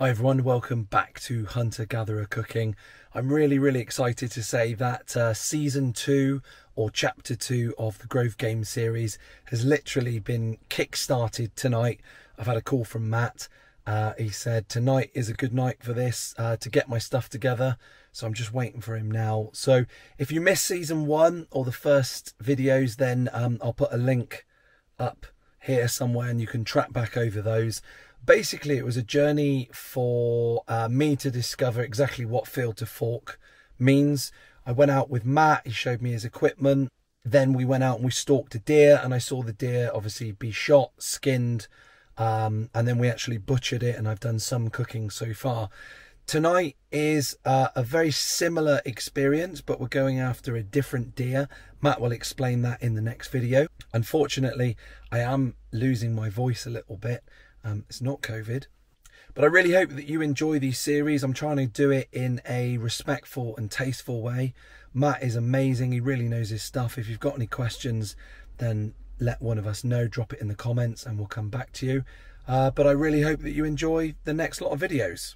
Hi everyone, welcome back to Hunter Gatherer Cooking. I'm really, really excited to say that uh, season two or chapter two of the Grove Game series has literally been kick-started tonight. I've had a call from Matt. Uh, he said tonight is a good night for this uh, to get my stuff together. So I'm just waiting for him now. So if you missed season one or the first videos, then um, I'll put a link up here somewhere and you can track back over those basically it was a journey for uh, me to discover exactly what field to fork means. I went out with Matt, he showed me his equipment. Then we went out and we stalked a deer and I saw the deer obviously be shot, skinned, um, and then we actually butchered it and I've done some cooking so far. Tonight is uh, a very similar experience, but we're going after a different deer. Matt will explain that in the next video. Unfortunately, I am losing my voice a little bit um, it's not COVID. But I really hope that you enjoy these series. I'm trying to do it in a respectful and tasteful way. Matt is amazing. He really knows his stuff. If you've got any questions, then let one of us know. Drop it in the comments and we'll come back to you. Uh, but I really hope that you enjoy the next lot of videos.